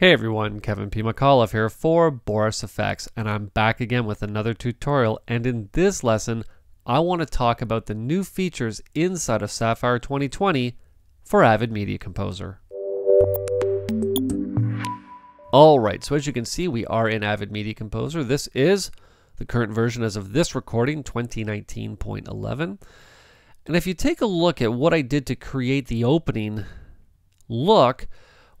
Hey everyone, Kevin P. McAuliffe here for Boris FX, and I'm back again with another tutorial. And in this lesson, I want to talk about the new features inside of Sapphire 2020 for Avid Media Composer. Alright, so as you can see, we are in Avid Media Composer. This is the current version as of this recording, 2019.11. And if you take a look at what I did to create the opening look,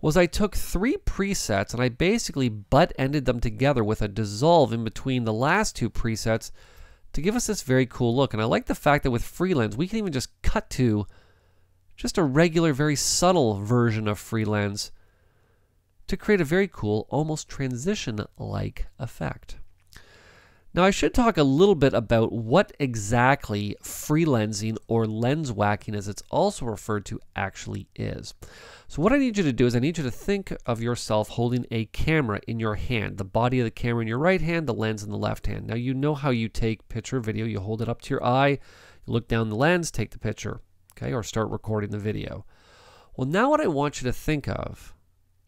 was I took three presets and I basically butt ended them together with a dissolve in between the last two presets to give us this very cool look. And I like the fact that with Freelens, we can even just cut to just a regular, very subtle version of Freelens to create a very cool, almost transition-like effect. Now I should talk a little bit about what exactly freelensing or lens whacking as it's also referred to actually is. So what I need you to do is I need you to think of yourself holding a camera in your hand, the body of the camera in your right hand, the lens in the left hand. Now you know how you take picture video, you hold it up to your eye, you look down the lens, take the picture, okay, or start recording the video. Well now what I want you to think of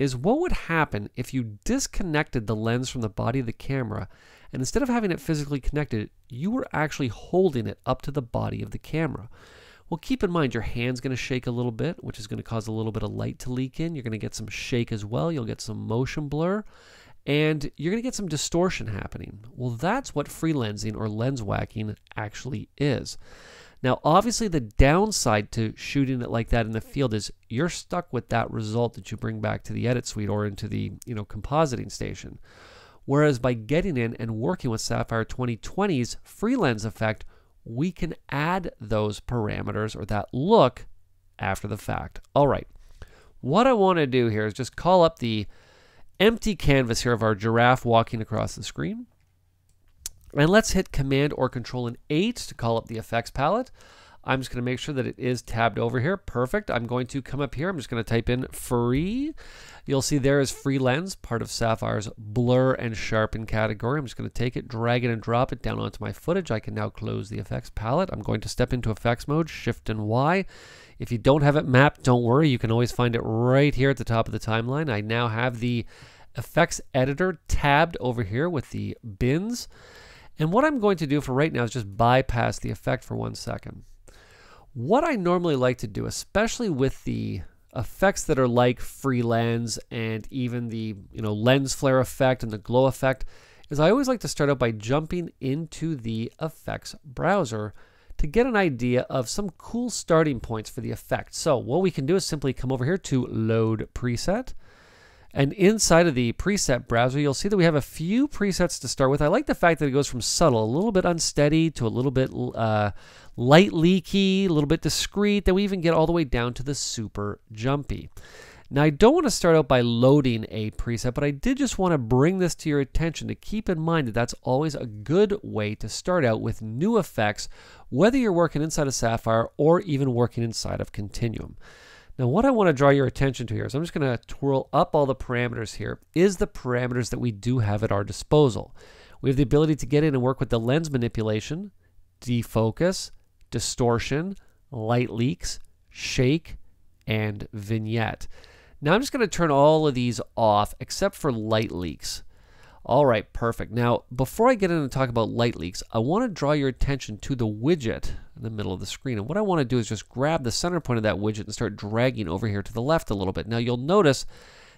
is what would happen if you disconnected the lens from the body of the camera and instead of having it physically connected, you were actually holding it up to the body of the camera. Well, keep in mind your hand's going to shake a little bit, which is going to cause a little bit of light to leak in. You're going to get some shake as well. You'll get some motion blur, and you're going to get some distortion happening. Well, that's what freelensing or lens whacking actually is. Now, obviously, the downside to shooting it like that in the field is you're stuck with that result that you bring back to the edit suite or into the you know compositing station. Whereas by getting in and working with Sapphire 2020's freelens effect, we can add those parameters or that look after the fact. All right, what I want to do here is just call up the empty canvas here of our giraffe walking across the screen. And let's hit Command or Control and 8 to call up the effects palette. I'm just going to make sure that it is tabbed over here. Perfect. I'm going to come up here. I'm just going to type in free. You'll see there is free lens, part of Sapphire's blur and sharpen category. I'm just going to take it, drag it, and drop it down onto my footage. I can now close the effects palette. I'm going to step into effects mode, shift and Y. If you don't have it mapped, don't worry. You can always find it right here at the top of the timeline. I now have the effects editor tabbed over here with the bins. And what I'm going to do for right now is just bypass the effect for one second. What I normally like to do, especially with the effects that are like free lens and even the you know lens flare effect and the glow effect, is I always like to start out by jumping into the effects browser to get an idea of some cool starting points for the effect. So what we can do is simply come over here to load preset. And inside of the preset browser, you'll see that we have a few presets to start with. I like the fact that it goes from subtle, a little bit unsteady, to a little bit uh, light leaky, a little bit discreet. Then we even get all the way down to the super jumpy. Now, I don't want to start out by loading a preset, but I did just want to bring this to your attention to keep in mind that that's always a good way to start out with new effects, whether you're working inside of Sapphire or even working inside of Continuum. Now what I want to draw your attention to here is I'm just going to twirl up all the parameters here is the parameters that we do have at our disposal. We have the ability to get in and work with the lens manipulation, defocus, distortion, light leaks, shake, and vignette. Now I'm just going to turn all of these off except for light leaks. All right, perfect. Now, before I get in and talk about light leaks, I want to draw your attention to the widget in the middle of the screen. And what I want to do is just grab the center point of that widget and start dragging over here to the left a little bit. Now, you'll notice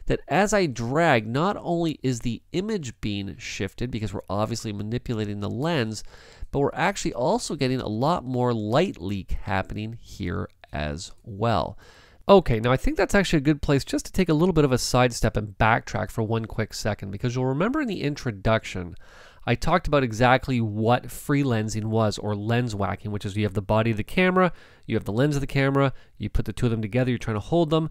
that as I drag, not only is the image being shifted because we're obviously manipulating the lens, but we're actually also getting a lot more light leak happening here as well. Okay, now I think that's actually a good place just to take a little bit of a sidestep and backtrack for one quick second because you'll remember in the introduction I talked about exactly what free lensing was or lens whacking, which is you have the body of the camera, you have the lens of the camera, you put the two of them together, you're trying to hold them.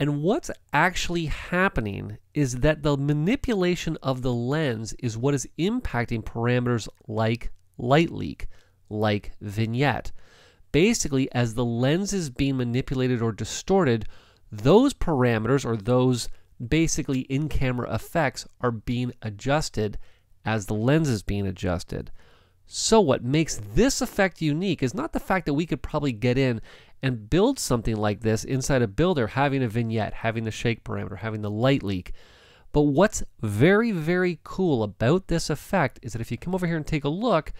And what's actually happening is that the manipulation of the lens is what is impacting parameters like light leak, like vignette basically as the lens is being manipulated or distorted, those parameters or those basically in-camera effects are being adjusted as the lens is being adjusted. So what makes this effect unique is not the fact that we could probably get in and build something like this inside a builder, having a vignette, having the shake parameter, having the light leak, But what's very, very cool about this effect is that if you come over here and take a look,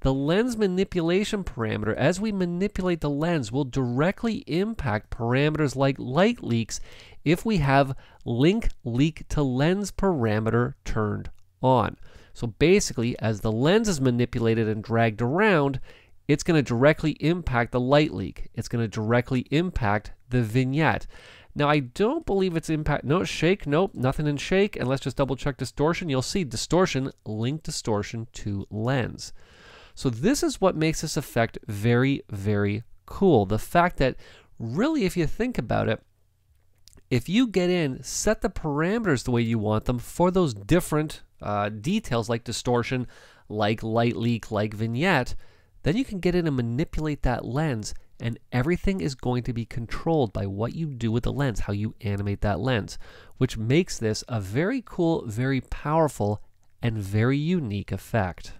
the lens manipulation parameter, as we manipulate the lens, will directly impact parameters like light leaks if we have link leak to lens parameter turned on. So basically, as the lens is manipulated and dragged around, it's going to directly impact the light leak. It's going to directly impact the vignette. Now, I don't believe it's impact. No, shake. Nope, nothing in shake. And let's just double check distortion. You'll see distortion, link distortion to lens. So this is what makes this effect very, very cool. The fact that really, if you think about it, if you get in, set the parameters the way you want them for those different uh, details like distortion, like light leak, like vignette, then you can get in and manipulate that lens and everything is going to be controlled by what you do with the lens, how you animate that lens, which makes this a very cool, very powerful, and very unique effect.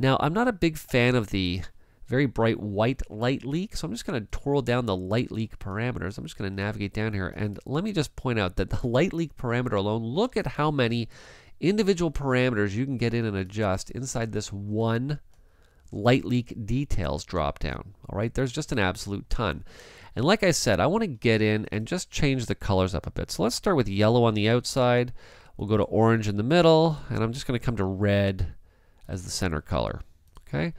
Now, I'm not a big fan of the very bright white light leak, so I'm just going to twirl down the light leak parameters. I'm just going to navigate down here, and let me just point out that the light leak parameter alone, look at how many individual parameters you can get in and adjust inside this one light leak details drop down. All right, there's just an absolute ton. And like I said, I want to get in and just change the colors up a bit. So let's start with yellow on the outside. We'll go to orange in the middle, and I'm just going to come to red as the center color. Okay.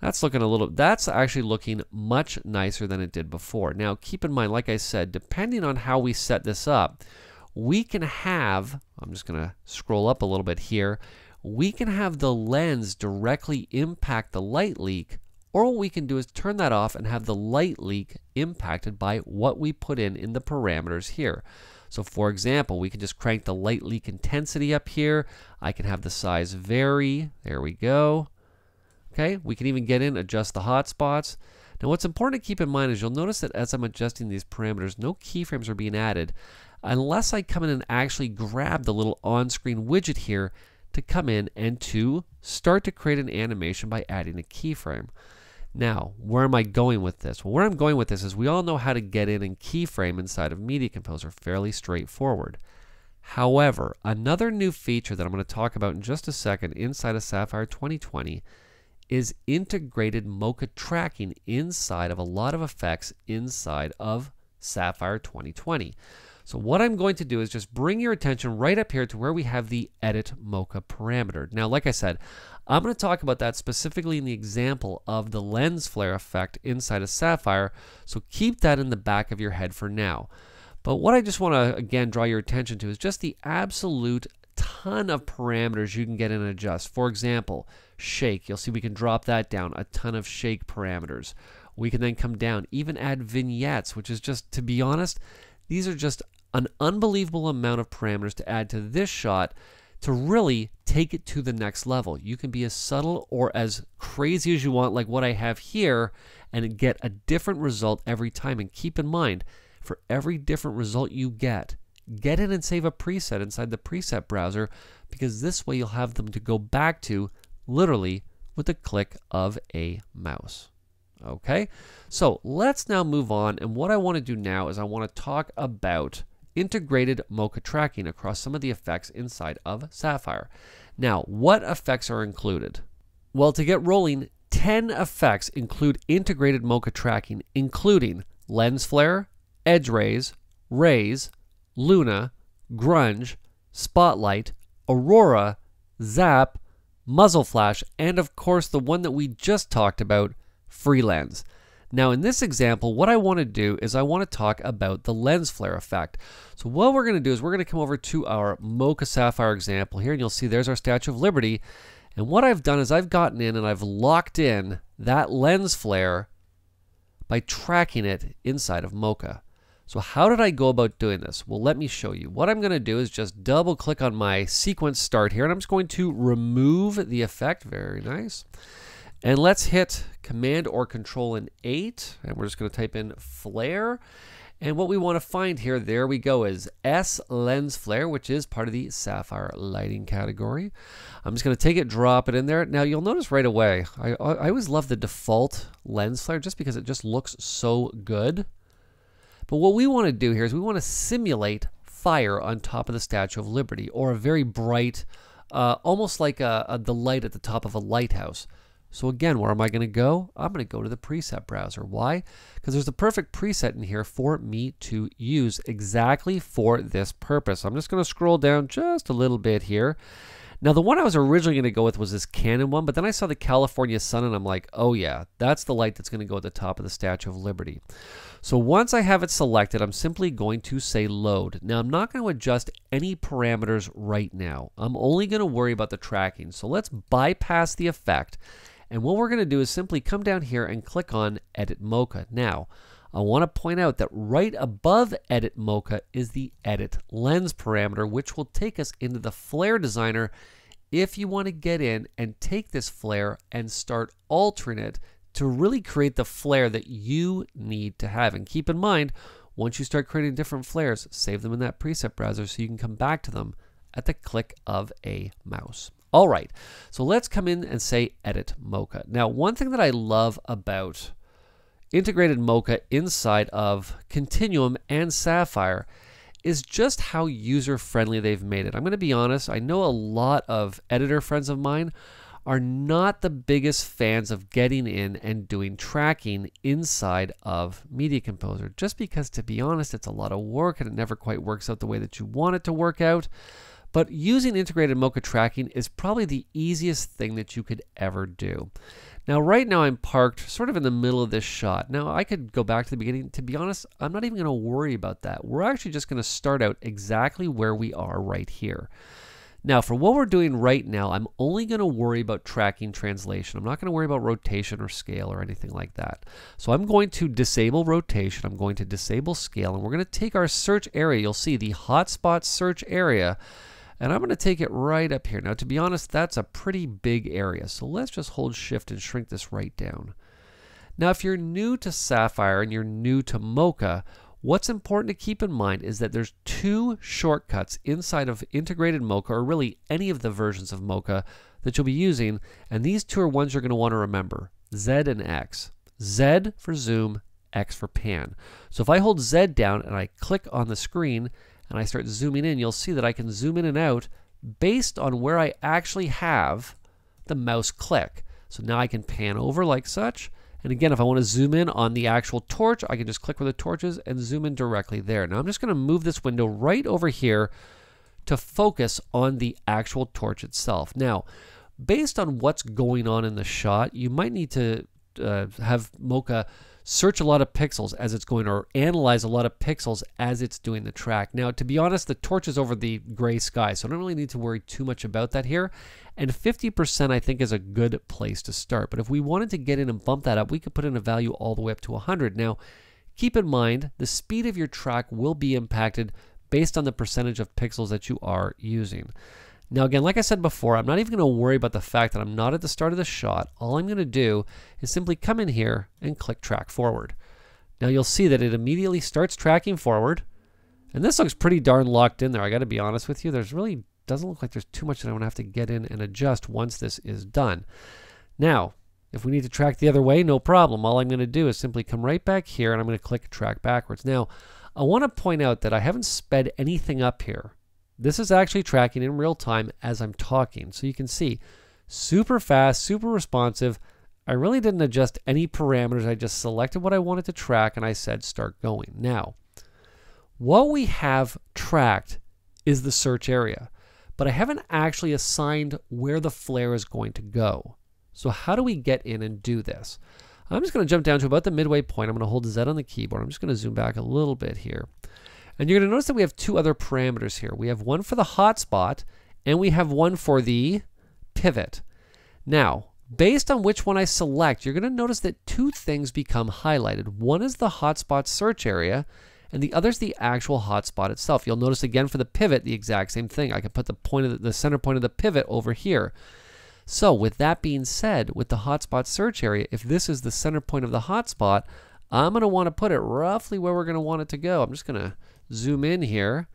That's looking a little, that's actually looking much nicer than it did before. Now, keep in mind, like I said, depending on how we set this up, we can have, I'm just going to scroll up a little bit here, we can have the lens directly impact the light leak, or what we can do is turn that off and have the light leak impacted by what we put in in the parameters here. So for example, we can just crank the light leak intensity up here. I can have the size vary. There we go. Okay, we can even get in, adjust the hotspots. Now what's important to keep in mind is you'll notice that as I'm adjusting these parameters, no keyframes are being added unless I come in and actually grab the little on-screen widget here to come in and to start to create an animation by adding a keyframe. Now, where am I going with this? Well, where I'm going with this is we all know how to get in and keyframe inside of Media Composer, fairly straightforward. However, another new feature that I'm going to talk about in just a second inside of Sapphire 2020 is integrated Mocha tracking inside of a lot of effects inside of Sapphire 2020. So what I'm going to do is just bring your attention right up here to where we have the edit Mocha parameter. Now, like I said, I'm going to talk about that specifically in the example of the lens flare effect inside of Sapphire, so keep that in the back of your head for now. But what I just want to, again, draw your attention to is just the absolute ton of parameters you can get and adjust. For example, shake. You'll see we can drop that down, a ton of shake parameters. We can then come down, even add vignettes, which is just, to be honest, these are just an unbelievable amount of parameters to add to this shot to really take it to the next level. You can be as subtle or as crazy as you want, like what I have here, and get a different result every time. And keep in mind, for every different result you get, get in and save a preset inside the preset browser because this way you'll have them to go back to literally with the click of a mouse. Okay, so let's now move on. And what I want to do now is I want to talk about integrated Mocha tracking across some of the effects inside of Sapphire. Now, what effects are included? Well, to get rolling, 10 effects include integrated Mocha tracking, including lens flare, edge rays, rays, Luna, grunge, spotlight, aurora, zap, muzzle flash, and of course the one that we just talked about, freelens. Now in this example, what I want to do is I want to talk about the lens flare effect. So what we're going to do is we're going to come over to our Mocha Sapphire example here, and you'll see there's our Statue of Liberty. And what I've done is I've gotten in and I've locked in that lens flare by tracking it inside of Mocha. So how did I go about doing this? Well, let me show you. What I'm going to do is just double click on my sequence start here, and I'm just going to remove the effect. Very nice. And let's hit Command or Control and 8, and we're just going to type in flare. And what we want to find here, there we go, is S lens flare, which is part of the sapphire lighting category. I'm just going to take it, drop it in there. Now you'll notice right away, I, I always love the default lens flare just because it just looks so good. But what we want to do here is we want to simulate fire on top of the Statue of Liberty or a very bright, uh, almost like a, a, the light at the top of a lighthouse. So again, where am I going to go? I'm going to go to the preset browser. Why? Because there's the perfect preset in here for me to use exactly for this purpose. I'm just going to scroll down just a little bit here. Now, the one I was originally going to go with was this Canon one, but then I saw the California Sun and I'm like, oh yeah, that's the light that's going to go at the top of the Statue of Liberty. So once I have it selected, I'm simply going to say load. Now, I'm not going to adjust any parameters right now. I'm only going to worry about the tracking. So let's bypass the effect and what we're going to do is simply come down here and click on Edit Mocha. Now, I want to point out that right above Edit Mocha is the Edit Lens parameter, which will take us into the Flare Designer if you want to get in and take this flare and start altering it to really create the flare that you need to have. And keep in mind, once you start creating different flares, save them in that preset browser so you can come back to them at the click of a mouse. All right, so let's come in and say edit Mocha. Now, one thing that I love about integrated Mocha inside of Continuum and Sapphire is just how user friendly they've made it. I'm going to be honest, I know a lot of editor friends of mine are not the biggest fans of getting in and doing tracking inside of Media Composer, just because, to be honest, it's a lot of work and it never quite works out the way that you want it to work out. But using integrated Mocha tracking is probably the easiest thing that you could ever do. Now, right now I'm parked sort of in the middle of this shot. Now, I could go back to the beginning. To be honest, I'm not even going to worry about that. We're actually just going to start out exactly where we are right here. Now, for what we're doing right now, I'm only going to worry about tracking translation. I'm not going to worry about rotation or scale or anything like that. So I'm going to disable rotation. I'm going to disable scale, and we're going to take our search area. You'll see the hotspot search area and I'm going to take it right up here. Now, to be honest, that's a pretty big area. So let's just hold shift and shrink this right down. Now, if you're new to Sapphire and you're new to Mocha, what's important to keep in mind is that there's two shortcuts inside of integrated Mocha, or really any of the versions of Mocha that you'll be using. And these two are ones you're going to want to remember, Z and X. Z for zoom, X for pan. So if I hold Z down and I click on the screen, and I start zooming in, you'll see that I can zoom in and out based on where I actually have the mouse click. So now I can pan over like such. And again, if I want to zoom in on the actual torch, I can just click where the torch is and zoom in directly there. Now I'm just going to move this window right over here to focus on the actual torch itself. Now, based on what's going on in the shot, you might need to uh, have Mocha search a lot of pixels as it's going or analyze a lot of pixels as it's doing the track. Now, to be honest, the torch is over the gray sky, so I don't really need to worry too much about that here. And 50% I think is a good place to start. But if we wanted to get in and bump that up, we could put in a value all the way up to 100. Now, keep in mind, the speed of your track will be impacted based on the percentage of pixels that you are using. Now again, like I said before, I'm not even going to worry about the fact that I'm not at the start of the shot. All I'm going to do is simply come in here and click track forward. Now you'll see that it immediately starts tracking forward. And this looks pretty darn locked in there. I got to be honest with you. There's really doesn't look like there's too much that I'm going to have to get in and adjust once this is done. Now, if we need to track the other way, no problem. All I'm going to do is simply come right back here and I'm going to click track backwards. Now, I want to point out that I haven't sped anything up here. This is actually tracking in real time as I'm talking. So you can see super fast, super responsive. I really didn't adjust any parameters. I just selected what I wanted to track and I said start going. Now, what we have tracked is the search area, but I haven't actually assigned where the flare is going to go. So how do we get in and do this? I'm just going to jump down to about the midway point. I'm going to hold Z on the keyboard. I'm just going to zoom back a little bit here. And you're going to notice that we have two other parameters here. We have one for the hotspot and we have one for the pivot. Now, based on which one I select, you're going to notice that two things become highlighted. One is the hotspot search area and the other is the actual hotspot itself. You'll notice again for the pivot, the exact same thing. I can put the point of the, the center point of the pivot over here. So with that being said, with the hotspot search area, if this is the center point of the hotspot, I'm going to want to put it roughly where we're going to want it to go. I'm just going to zoom in here,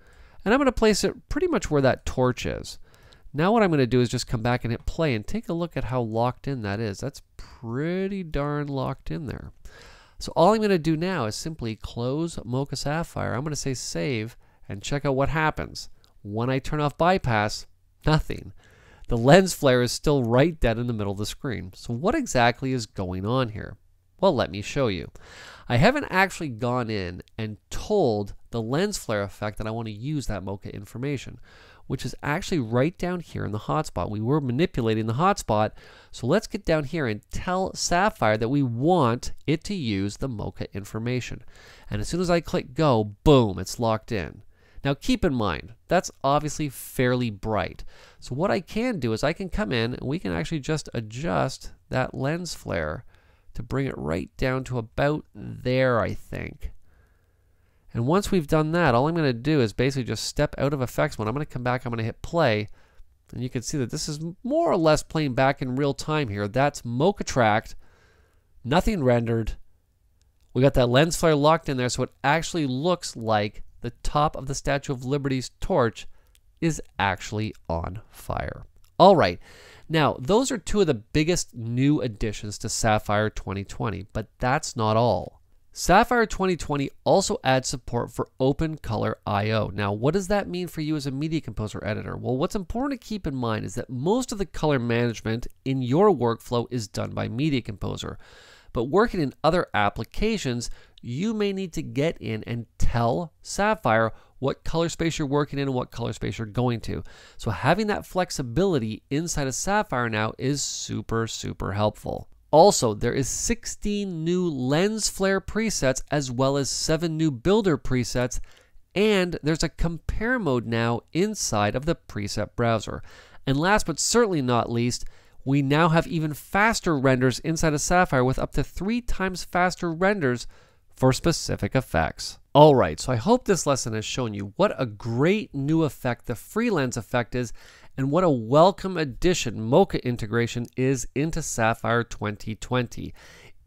and I'm going to place it pretty much where that torch is. Now what I'm going to do is just come back and hit play and take a look at how locked in that is. That's pretty darn locked in there. So all I'm going to do now is simply close Mocha Sapphire. I'm going to say save, And check out what happens. When I turn off bypass, nothing. The lens flare is still right dead in the middle of the screen. So what exactly is going on here? Well, let me show you. I haven't actually gone in and told the lens flare effect that I want to use that Mocha information, which is actually right down here in the hotspot. We were manipulating the hotspot, so let's get down here and tell Sapphire that we want it to use the Mocha information. And as soon as I click go, boom, it's locked in. Now keep in mind, that's obviously fairly bright. So what I can do is I can come in and we can actually just adjust that lens flare to bring it right down to about there, I think. And once we've done that, all I'm going to do is basically just step out of effects mode. I'm going to come back, I'm going to hit play, and you can see that this is more or less playing back in real time here. That's Mocha tracked, nothing rendered. We got that lens flare locked in there, so it actually looks like the top of the Statue of Liberty's torch is actually on fire. All right. Now, those are two of the biggest new additions to Sapphire 2020, but that's not all. Sapphire 2020 also adds support for Open Color I/O. Now, what does that mean for you as a Media Composer editor? Well, what's important to keep in mind is that most of the color management in your workflow is done by Media Composer. But working in other applications, you may need to get in and tell Sapphire what color space you're working in and what color space you're going to. So having that flexibility inside of Sapphire now is super, super helpful. Also, there is 16 new lens flare presets as well as 7 new builder presets and there's a compare mode now inside of the preset browser. And last but certainly not least, we now have even faster renders inside of Sapphire with up to 3 times faster renders for specific effects. Alright, so I hope this lesson has shown you what a great new effect the freelens effect is and what a welcome addition Mocha integration is into Sapphire 2020.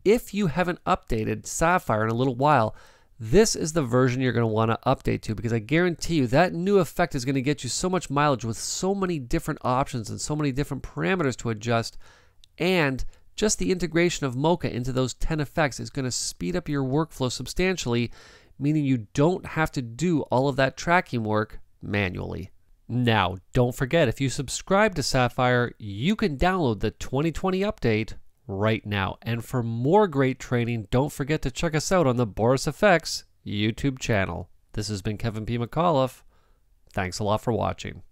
If you haven't updated Sapphire in a little while, this is the version you're going to want to update to because I guarantee you that new effect is going to get you so much mileage with so many different options and so many different parameters to adjust and just the integration of Mocha into those 10 effects is going to speed up your workflow substantially meaning you don't have to do all of that tracking work manually. Now, don't forget if you subscribe to Sapphire, you can download the 2020 update right now. And for more great training, don't forget to check us out on the Boris FX YouTube channel. This has been Kevin P. McAuliffe. Thanks a lot for watching.